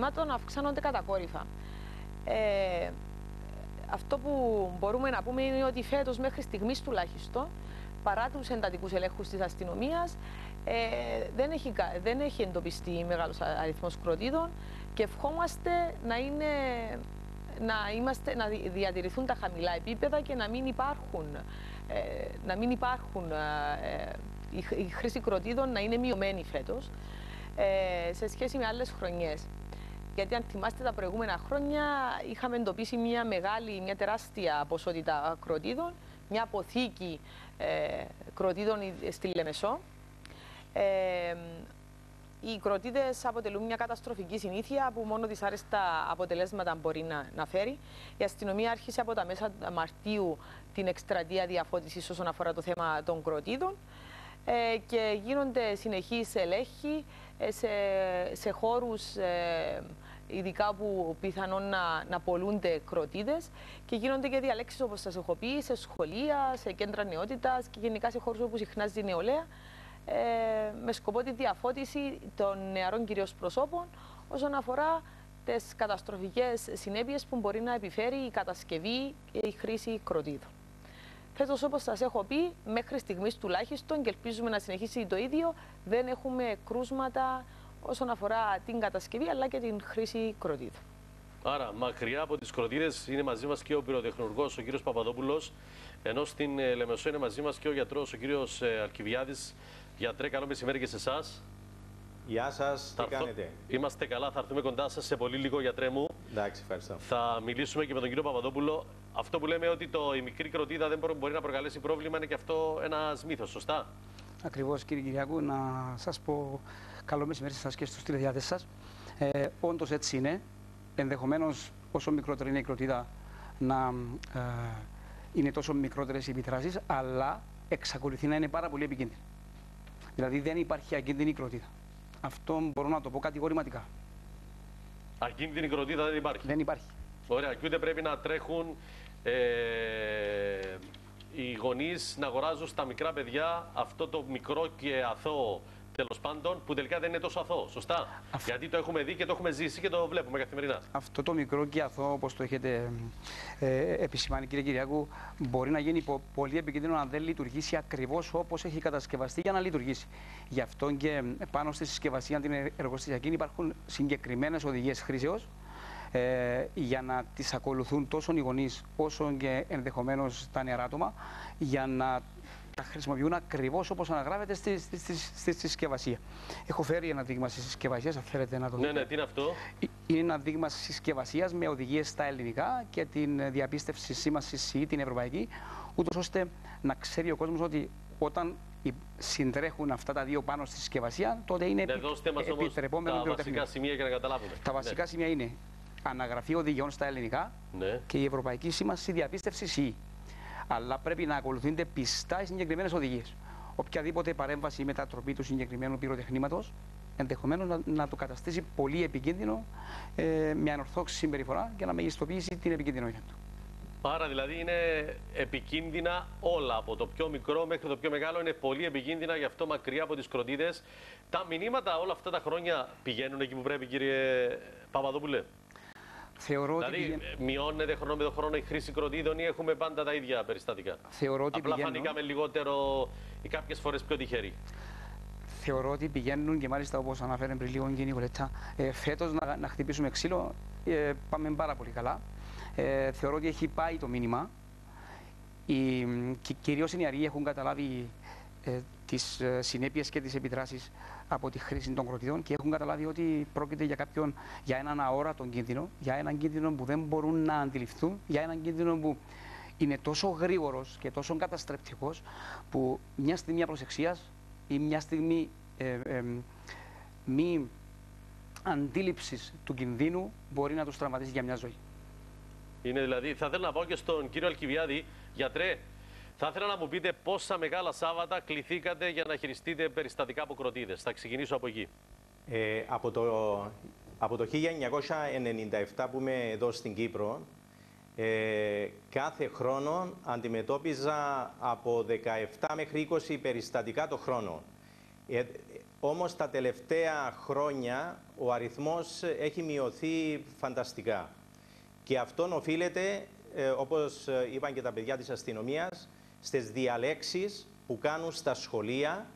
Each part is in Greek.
κρουσμάτων αυξάνονται κατακόρυφα. Ε, αυτό που μπορούμε να πούμε είναι ότι φέτος μέχρι στιγμής τουλάχιστον παρά τους εντατικούς ελέγχους της αστυνομίας ε, δεν, έχει, δεν έχει εντοπιστεί μεγάλος αριθμός κροτίδων και ευχόμαστε να, είναι, να, είμαστε, να διατηρηθούν τα χαμηλά επίπεδα και να μην υπάρχουν, ε, να μην υπάρχουν ε, η, η χρήση κροτίδων να είναι μειωμένη φέτος ε, σε σχέση με άλλες χρονιές. Γιατί αν θυμάστε τα προηγούμενα χρόνια είχαμε εντοπίσει μια μεγάλη, μια τεράστια ποσότητα κροτίδων, μια αποθήκη ε, κροτίδων στη Λεμεσό. Ε, οι κροτίδες αποτελούν μια καταστροφική συνήθεια που μόνο δυσάρεστα αποτελέσματα μπορεί να, να φέρει. Η αστυνομία άρχισε από τα μέσα Μαρτίου την εκστρατεία διαφώτισης όσον αφορά το θέμα των κροτίδων ε, και γίνονται συνεχείς ελέγχοι ε, σε, σε χώρους ε, ειδικά που πιθανόν να, να πολλούνται κροτίδες και γίνονται και διαλέξεις όπως σας έχω πει σε σχολεία, σε κέντρα νεότητας και γενικά σε χώρους όπου συχνάζει η νεολαία ε, με σκοπό τη διαφώτιση των νεαρών κυρίως προσώπων όσον αφορά τις καταστροφικές συνέπειες που μπορεί να επιφέρει η κατασκευή και η χρήση κροτίδων. Φέτος, όπως σας έχω πει, μέχρι στιγμής τουλάχιστον και ελπίζουμε να συνεχίσει το ίδιο, δεν έχουμε κρούσματα όσον αφορά την κατασκευή αλλά και την χρήση κροτίδων. Άρα, μακριά από τις κροτίδες είναι μαζί μας και ο πυροτεχνουργός, ο κύριος Παπαδόπουλος, ενώ στην ε, Λεμεσό είναι μαζί μας και ο γιατρός, ο κύριος ε, Αλκιβιάδη. Γιατρέ, καλό μεσημέρι και σε εσάς. Γεια σας, τι κάνετε; Είμαστε καλά, θα έρθουμε κοντά σας σε πολύ λίγο, γιατρέ μου. Εντάξει, ευχαριστώ. Θα μιλήσουμε και με τον κύριο Παπαδόπουλο. Αυτό που λέμε ότι το, η μικρή κροτίδα δεν μπορεί να προκαλέσει πρόβλημα είναι και αυτό ένας μύθος, σωστά; Ακριβώς, κύριε Κυριακού, να σας πω καλό μεσημέρι σε εσά και στου τηλεδιάτε σας. Ε, Όντως έτσι είναι. Ενδεχομένως, όσο μικρότερη είναι η κροτίδα, να ε, είναι τόσο μικρότερες οι επιτράσει, αλλά εξακολουθεί να είναι πάρα πολύ επικίνδυνη. Δηλαδή δεν υπάρχει ακίνδυνη κροτίδα. Αυτό μπορώ να το πω κατηγορηματικά. Ακίνδυνη κροτίδα δεν υπάρχει. Δεν υπάρχει. Ωραία. Και ούτε πρέπει να τρέχουν ε, οι γονείς να αγοράζουν στα μικρά παιδιά αυτό το μικρό και αθώο τέλος πάντων, που τελικά δεν είναι τόσο αθώο. Σωστά. Γιατί το έχουμε δει και το έχουμε ζήσει και το βλέπουμε καθημερινά. Αυτό το μικρό και αθώο, όπως το έχετε ε, επισημάνει, κύριε Κυριακού, μπορεί να γίνει πολύ επικίνδυνο αν δεν λειτουργήσει ακριβώς όπως έχει κατασκευαστεί για να λειτουργήσει. Γι' αυτό και πάνω στη συσκευασία την εργοστασιακή υπάρχουν συγκεκριμένες οδηγίες χρήσεως. Ε, για να τις ακολουθούν τόσο οι γονείς όσο και ενδεχομένως τα νεαρά άτομα για να τα χρησιμοποιούν ακριβώς όπως αναγράφεται στη, στη, στη, στη, συσκευασία. Έχω φέρει ένα δείγμα στη συσκευασίας, αν θέλετε να το δείτε. Ναι, ναι, τι είναι αυτό; Είναι ένα δείγμα συσκευασίας με οδηγίες στα ελληνικά και την διαπίστευση σήμανση ΣΥ, την ευρωπαϊκή, ούτως ώστε να ξέρει ο κόσμος ότι όταν συντρέχουν αυτά τα δύο πάνω στη συσκευασία, τότε είναι ναι, επιτρεπόμενο Τα βασικά σημεία για να καταλάβουμε. Τα βασικά ναι. σημεία είναι αναγραφή οδηγιών στα ελληνικά ναι. και η ευρωπαϊκή σήμανση διαπίστευση ΣΥ αλλά πρέπει να ακολουθούνται πιστά οι συγκεκριμένες οδηγίες. Οποιαδήποτε παρέμβαση ή μετατροπή του συγκεκριμένου πυροτεχνήματος ενδεχομένως να, να, το καταστήσει πολύ επικίνδυνο ε, με ανορθώξη συμπεριφορά και να μεγιστοποιήσει την επικίνδυνοτητα του. Άρα δηλαδή είναι επικίνδυνα όλα, από το πιο μικρό μέχρι το πιο μεγάλο είναι πολύ επικίνδυνα, γι' αυτό μακριά από τις κροτίδες. Τα μηνύματα όλα αυτά τα χρόνια πηγαίνουν εκεί που πρέπει κύριε Παπαδόπουλε; Θεωρώ δηλαδή, ότι μειώνεται χρόνο με το χρόνο η χρήση κροτίδων ή έχουμε πάντα τα ίδια περιστατικά; Θεωρώ ότι Απλά πηγαίνουν... φανήκαμε λιγότερο ή κάποιες φορές πιο τυχεροί. Θεωρώ ότι πηγαίνουν και μάλιστα όπως αναφέρει πριν λίγο η Νικολέτα, ε, φέτος να, να χτυπήσουμε ξύλο ε, πάμε πάρα πολύ καλά. Ε, θεωρώ ότι έχει πάει το μήνυμα. Οι, και κυρίως οι νεαροί έχουν καταλάβει ε, τις ε, συνέπειες και τις επιδράσεις από τη χρήση των κροτιδών και έχουν καταλάβει ότι πρόκειται για, κάποιον, για έναν αόρατο κίνδυνο, για έναν κίνδυνο που δεν μπορούν να αντιληφθούν, για έναν κίνδυνο που είναι τόσο γρήγορος και τόσο καταστρεπτικός που μια στιγμή απροσεξία ή μια στιγμή ε, ε, μη αντίληψης του κινδύνου μπορεί να τους τραυματίσει για μια ζωή. Είναι δηλαδή, θα ήθελα να πω και στον κύριο Αλκιβιάδη, γιατρέ, θα ήθελα να μου πείτε πόσα μεγάλα Σάββατα κληθήκατε για να χειριστείτε περιστατικά από κροτίδες. Θα ξεκινήσω από εκεί. Ε, από, το, από το 1997 που είμαι εδώ στην Κύπρο, ε, κάθε χρόνο αντιμετώπιζα από 17 μέχρι 20 περιστατικά το χρόνο. Ε, Όμως τα τελευταία χρόνια ο αριθμός έχει μειωθεί φανταστικά. Και αυτόν οφείλεται, ε, όπως ε, είπαν και τα παιδιά της αστυνομίας, στις διαλέξεις που κάνουν στα σχολεία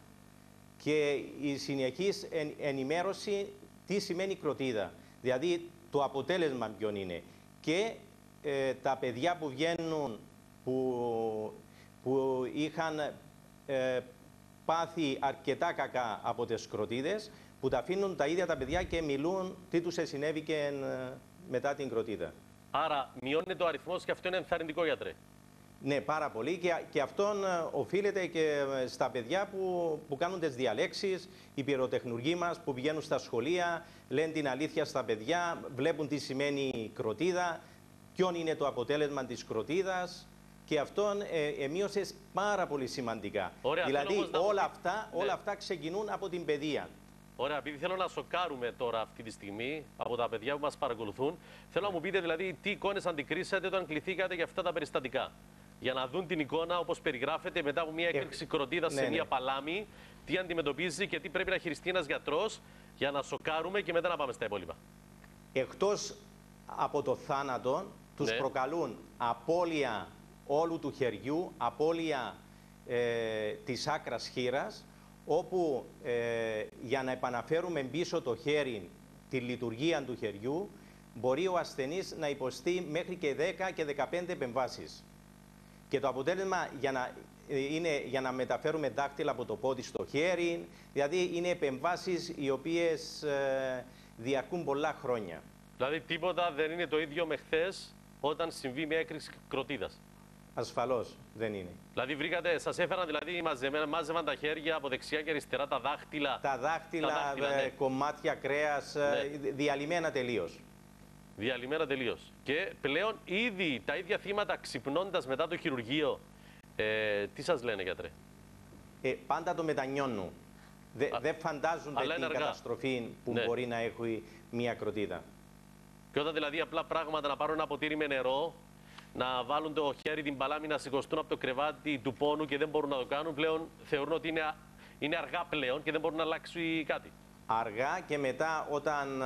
και η συνεχής εν- ενημέρωση τι σημαίνει κροτίδα. Δηλαδή το αποτέλεσμα ποιον είναι. Και ε, τα παιδιά που βγαίνουν που, που είχαν ε, πάθει αρκετά κακά από τις κροτίδες που τα αφήνουν τα ίδια τα παιδιά και μιλούν τι τους συνέβη και ε, μετά την κροτίδα. Άρα μειώνεται ο αριθμός και αυτό είναι ενθαρρυντικό γιατρέ. Ναι, πάρα πολύ και, και αυτόν ε, οφείλεται και ε, στα παιδιά που, που κάνουν τις διαλέξεις, οι πυροτεχνουργοί μας που πηγαίνουν στα σχολεία, λένε την αλήθεια στα παιδιά, βλέπουν τι σημαίνει κροτίδα, ποιον είναι το αποτέλεσμα της κροτίδας και αυτόν ε, εμείωσε πάρα πολύ σημαντικά. Ωραία, θέλω δηλαδή όμως να μου όλα, πείτε- αυτά, Ναι. όλα αυτά ξεκινούν από την παιδεία. Ωραία, επειδή θέλω να σοκάρουμε τώρα αυτή τη στιγμή από τα παιδιά που μας παρακολουθούν, θέλω να μου πείτε δηλαδή τι εικόνες αντικρίσατε όταν κληθήκατε για αυτά τα περιστατικά. Για να δουν την εικόνα όπως περιγράφεται μετά από μια έκρηξη κροτίδας σε ναι, μια ναι. παλάμη, τι αντιμετωπίζει και τι πρέπει να χειριστεί ένας γιατρός για να σοκάρουμε και μετά να πάμε στα υπόλοιπα. εκτός από το θάνατο, τους Ναι. προκαλούν απώλεια όλου του χεριού, απώλεια ε, της άκρας χείρας, όπου ε, για να επαναφέρουμε πίσω το χέρι, τη λειτουργία του χεριού, μπορεί ο ασθενής να υποστεί μέχρι και 10 και 15 επεμβάσεις. Και το αποτέλεσμα για να, ε, είναι για να μεταφέρουμε δάχτυλα από το πόδι στο χέρι, δηλαδή είναι επεμβάσεις οι οποίες ε, διαρκούν πολλά χρόνια. Δηλαδή τίποτα δεν είναι το ίδιο με χθες όταν συμβεί μια έκρηξη κροτίδας. Ασφαλώς δεν είναι. Δηλαδή βρήκατε, σας έφεραν δηλαδή μαζεμένα, μάζευαν τα χέρια από δεξιά και αριστερά τα δάχτυλα. Τα δάχτυλα, Τα δάχτυλα, ε, ναι. κομμάτια κρέας, ε, Ναι. διαλυμένα τελείως. Διαλυμένα τελείως. Και πλέον ήδη τα ίδια θύματα ξυπνώντας μετά το χειρουργείο, ε, τι σας λένε γιατρέ; Ε, πάντα το μετανιώνουν. Δε- Α, Δεν φαντάζονται αλλά είναι την αργά. καταστροφή που Ναι. μπορεί να έχει μια κροτίδα. Και όταν δηλαδή απλά πράγματα να πάρουν ένα ποτήρι με νερό, να βάλουν το χέρι την παλάμη να σηκωστούν από το κρεβάτι του πόνου και δεν μπορούν να το κάνουν, πλέον θεωρούν ότι είναι, α- είναι αργά πλέον και δεν μπορούν να αλλάξει κάτι. Αργά και μετά όταν ε,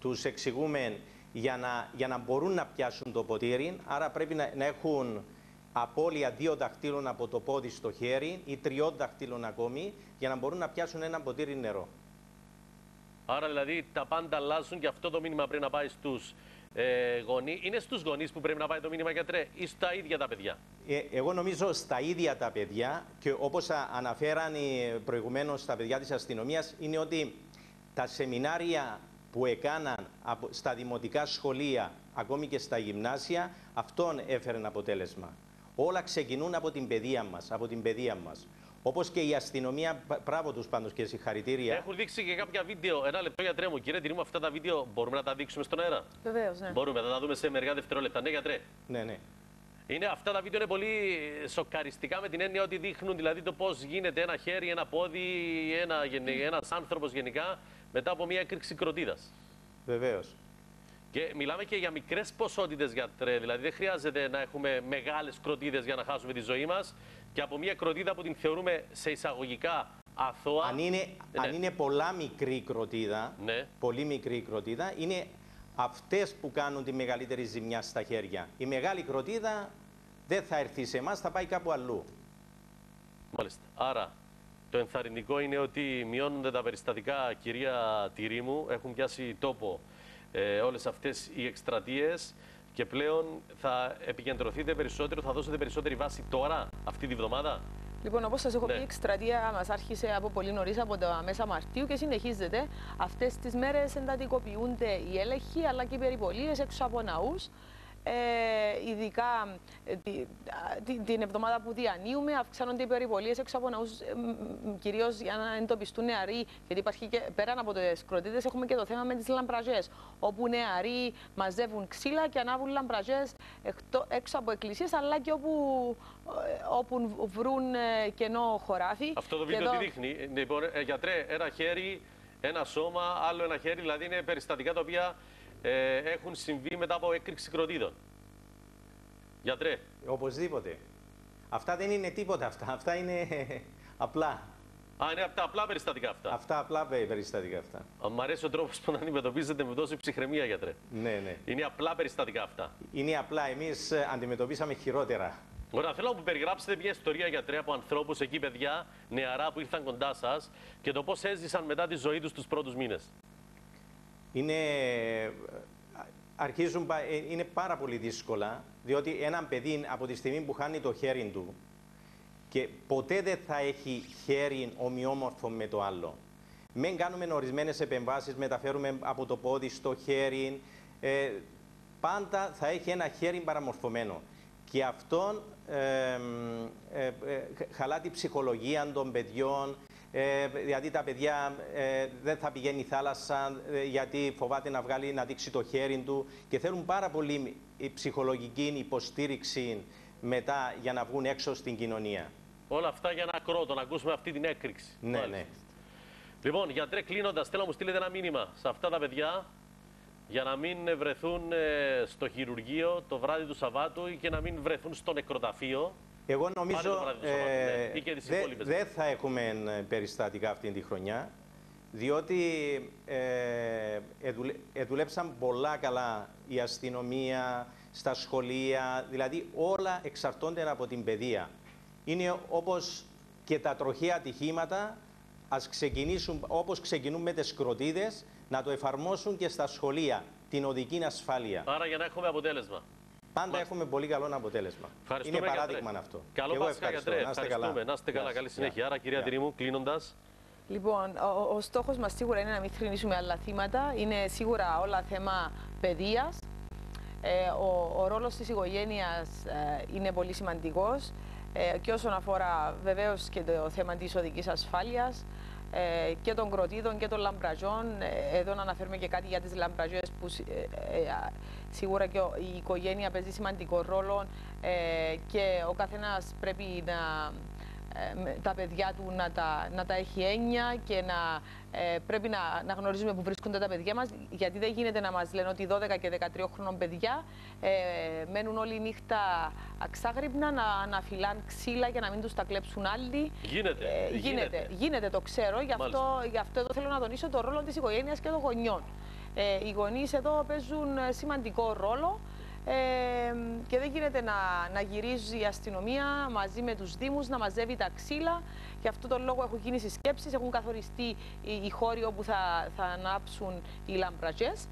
τους εξηγούμε για να, για να μπορούν να πιάσουν το ποτήρι, άρα πρέπει να, να έχουν απώλεια δύο δαχτύλων από το πόδι στο χέρι ή τριών δαχτύλων ακόμη για να μπορούν να πιάσουν ένα ποτήρι νερό. Άρα δηλαδή τα πάντα αλλάζουν και αυτό το μήνυμα πρέπει να πάει στους ε, γονεί. Είναι στους γονείς που πρέπει να πάει το μήνυμα γιατρέ ή στα ίδια τα παιδιά; Ε, εγώ νομίζω στα ίδια τα παιδιά και όπως α- αναφέραν οι- προηγουμένως τα παιδιά της αστυνομίας είναι ότι τα σεμινάρια που έκαναν από, στα δημοτικά σχολεία ακόμη και στα γυμνάσια αυτόν έφερε αποτέλεσμα. Όλα ξεκινούν από την παιδεία μας, από την παιδεία μας. Όπως και η αστυνομία, πα- μπράβο τους πάντως και συγχαρητήρια. Έχουν δείξει και κάποια βίντεο. Ένα λεπτό γιατρέ μου. Κύριε Τυρίμου, αυτά τα βίντεο μπορούμε να τα δείξουμε στον αέρα; Βεβαίως, ναι. Μπορούμε να τα δούμε σε μερικά δευτερόλεπτα. Ναι, γιατρέ. Ναι, ναι. Είναι, αυτά τα βίντεο είναι πολύ σοκαριστικά με την έννοια ότι δείχνουν δηλαδή το πώς γίνεται ένα χέρι, ένα πόδι, ένα, ένας άνθρωπος γενικά μετά από μια έκρηξη κροτίδας. Βεβαίως. Και μιλάμε και για μικρές ποσότητες γιατρέ. Δηλαδή δεν χρειάζεται να έχουμε μεγάλες κροτίδες για να χάσουμε τη ζωή μας. Και από μια κροτίδα που την θεωρούμε σε εισαγωγικά αθώα. Αν είναι, Ναι. αν είναι πολλά μικρή κροτίδα, Ναι. πολύ μικρή κροτίδα, είναι αυτές που κάνουν τη μεγαλύτερη ζημιά στα χέρια. Η μεγάλη κροτίδα δεν θα έρθει σε εμάς, θα πάει κάπου αλλού. Μάλιστα. Άρα, το ενθαρρυντικό είναι ότι μειώνονται τα περιστατικά, κυρία Τυρίμου, έχουν πιάσει τόπο ε, όλες αυτές οι εκστρατείες και πλέον θα επικεντρωθείτε περισσότερο, θα δώσετε περισσότερη βάση τώρα, αυτή τη βδομάδα; Λοιπόν, όπως σας έχω Ναι. πει, η εκστρατεία μας άρχισε από πολύ νωρίς, από τα μέσα Μαρτίου και συνεχίζεται. Αυτές τις μέρες εντατικοποιούνται οι έλεγχοι αλλά και οι περιπολίες έξω από ναούς. Ε, ειδικά ε, τη- α, τη- την εβδομάδα που διανύουμε, αυξάνονται οι περιπολίες έξω από ναούς, ε, κυρίως για να εντοπιστούν νεαροί. Γιατί υπάρχει και πέραν από τις κροτίδες, έχουμε και το θέμα με τις λαμπραζέ. Όπου νεαροί μαζεύουν ξύλα και ανάβουν λαμπραζέ έξω από εκκλησίες, αλλά και όπου, ε, όπου βρουν ε, κενό χωράφι. Αυτό το Και βίντεο εδώ- τι δείχνει; Ε, Λοιπόν, ε, γιατρέ, ένα χέρι, ένα σώμα, άλλο ένα χέρι, δηλαδή είναι περιστατικά τα οποία ε, έχουν συμβεί μετά από έκρηξη κροτίδων. Γιατρέ, Οπωσδήποτε. Αυτά δεν είναι τίποτα αυτά. Αυτά είναι απλά. Α, είναι από τα απλά περιστατικά αυτά. Αυτά απλά πε- περιστατικά αυτά. Α, Μ' αρέσει ο τρόπος που να αντιμετωπίζετε με τόση ψυχραιμία, γιατρέ. Ναι, ναι. Είναι απλά περιστατικά αυτά. Είναι απλά εμείς αντιμετωπίσαμε χειρότερα. Ωραία, θέλω να μου περιγράψετε μια ιστορία γιατρέ από ανθρώπους εκεί, παιδιά, νεαρά που ήρθαν κοντά σας και το πώς έζησαν μετά τη ζωή τους τους πρώτους μήνες. Είναι, αρχίζουν, πα- ε, είναι πάρα πολύ δύσκολα, διότι ένα παιδί από τη στιγμή που χάνει το χέρι του και ποτέ δεν θα έχει χέρι ομοιόμορφο με το άλλο. Μην κάνουμε ορισμένες επεμβάσεις, μεταφέρουμε από το πόδι στο χέρι. Ε, πάντα θα έχει ένα χέρι παραμορφωμένο. Και αυτό ε, ε, ε, χαλά τη ψυχολογία των παιδιών, ε, γιατί τα παιδιά ε, δεν θα πηγαίνει η θάλασσα ε, γιατί φοβάται να βγάλει να δείξει το χέρι του και θέλουν πάρα πολύ η ψυχολογική υποστήριξη μετά για να βγουν έξω στην κοινωνία. Όλα αυτά για ένα κρότο, να ακούσουμε αυτή την έκρηξη. Ναι, Μάλιστα. ναι. Λοιπόν, γιατρέ, κλείνοντας, θέλω να μου στείλετε ένα μήνυμα σε αυτά τα παιδιά για να μην βρεθούν ε, στο χειρουργείο το βράδυ του Σαββάτου και να μην βρεθούν στο νεκροταφείο. Εγώ Πάλι το νομίζω βράδυ του Σαββάτου, ναι. Ή και τις δεν υπόλοιπες. δεν θα έχουμε ε, περιστατικά αυτή τη χρονιά, διότι ε, εδουλε- εδουλέψαν πολλά καλά η αστυνομία, στα σχολεία, δηλαδή όλα εξαρτώνται από την παιδεία. Είναι όπως και τα τροχαία ατυχήματα, ας ξεκινήσουν όπως ξεκινούν με τις κροτίδες, να το εφαρμόσουν και στα σχολεία, την οδική ασφάλεια. Άρα για να έχουμε αποτέλεσμα. Πάντα έχουμε πολύ καλό αποτέλεσμα. Ευχαριστούμε, Είναι παράδειγμα γιατρέ. αυτό. Καλό Και εγώ Πάσχα, ευχαριστώ. γιατρέ. Να είστε Ευχαριστούμε. καλά. Να είστε Γεια καλά. σας. Καλή συνέχεια. Γεια. Άρα, κυρία Γεια. Τρίμου, κλείνοντας. Λοιπόν, ο, ο στόχος μας σίγουρα είναι να μην θρυνήσουμε άλλα θύματα. Είναι σίγουρα όλα θέμα παιδείας. Ε, ο, ο ρόλος της οικογένειας ε, είναι πολύ σημαντικός ε, και όσον αφορά βεβαίως και το θέμα της οδικής ασφάλειας ε, και των κροτίδων και των λαμπραζιών. Ε, εδώ να αναφέρουμε και κάτι για τις λαμπραζιές που σι- ε, ε, α, σίγουρα και ο- η οικογένεια παίζει σημαντικό ρόλο ε, και ο καθένας πρέπει να ε, με τα παιδιά του να τα, να τα έχει έννοια και να ε, πρέπει να, να γνωρίζουμε που βρίσκονται τα παιδιά μας γιατί δεν γίνεται να μας λένε ότι 12 και 13 χρονών παιδιά ε, μένουν όλη νύχτα αξάγρυπνα να, να φυλάν ξύλα για να μην τους τα κλέψουν άλλοι. Γίνεται. Ε, γίνεται. γίνεται, το ξέρω. Γι' αυτό, Μάλιστα. γι' αυτό εδώ θέλω να τονίσω το ρόλο της οικογένειας και των γονιών. Ε, οι γονείς εδώ παίζουν ε, σημαντικό ρόλο ε, και δεν γίνεται να, να γυρίζει η αστυνομία μαζί με τους Δήμους να μαζεύει τα ξύλα. Γι' αυτό τον λόγο έχουν γίνει συσκέψεις, έχουν καθοριστεί οι, οι χώροι όπου θα, θα ανάψουν οι λαμπρατζές.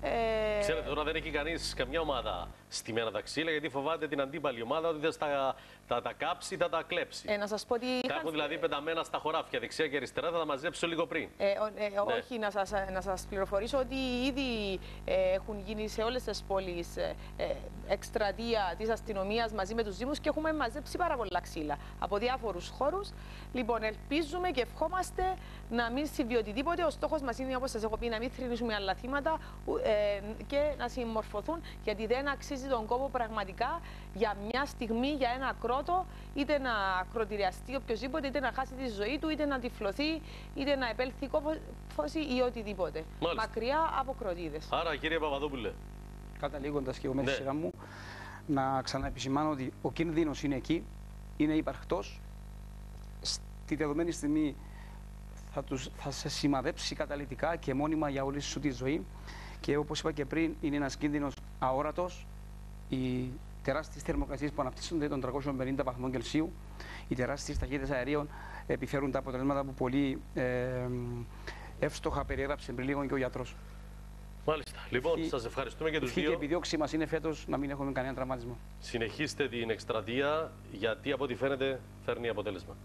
Ε, Ξέρετε, τώρα δεν έχει κανείς καμιά ομάδα στημένα τα ξύλα γιατί φοβάται την αντίπαλη ομάδα ότι θα στα, τα, τα κάψει, θα τα κλέψει. ε, να σας πω ότι... Τα είχαν- έχουν δηλαδή πεταμένα στα χωράφια δεξιά και αριστερά, θα τα μαζέψω λίγο πριν. Ε, ο- ε, Ναι. Όχι, να σας, να σας πληροφορήσω ότι ήδη ε, έχουν γίνει σε όλες τις πόλεις ε, ε, εκστρατεία της αστυνομίας μαζί με τους Δήμους και έχουμε μαζέψει πάρα πολλά ξύλα από διάφορους χώρους. Λοιπόν, ελπίζουμε και ευχόμαστε να μην συμβεί οτιδήποτε. Ο στόχος μας είναι, όπως σας έχω πει, να μην θρυνήσουμε άλλα θύματα ου- ε, και να συμμορφωθούν, γιατί δεν αξίζει τον κόπο πραγματικά για μια στιγμή, για ένα κρότο, είτε να ακροτηριαστεί οποιοδήποτε, είτε να χάσει τη ζωή του, είτε να τυφλωθεί, είτε να επέλθει κόφωση ή οτιδήποτε. Μάλιστα. Μακριά από κροτίδες. Άρα, κύριε Παπαδόπουλε, Καταλήγοντας και εγώ με τη Ναι. σειρά μου, να ξαναεπισημάνω ότι ο κίνδυνος είναι εκεί, είναι υπαρκτό. Στη δεδομένη στιγμή θα, τους, θα σε σημαδέψει καταλητικά και μόνιμα για όλη σου τη ζωή. Και όπως είπα και πριν, είναι ένας κίνδυνος αόρατος. Οι τεράστιες θερμοκρασίες που αναπτύσσονται των 350 βαθμών Κελσίου, οι τεράστιες ταχύτητες αερίων επιφέρουν τα αποτελέσματα που πολύ ε, εύστοχα περιέγραψε πριν λίγο και ο γιατρός. μάλιστα. Λοιπόν, Ευχή- σας ευχαριστούμε και τους Ευχή και δύο. επιδίωξή μας είναι φέτος να μην έχουμε κανένα τραυματισμό. Συνεχίστε την εκστρατεία γιατί από ό,τι φαίνεται φέρνει αποτέλεσμα.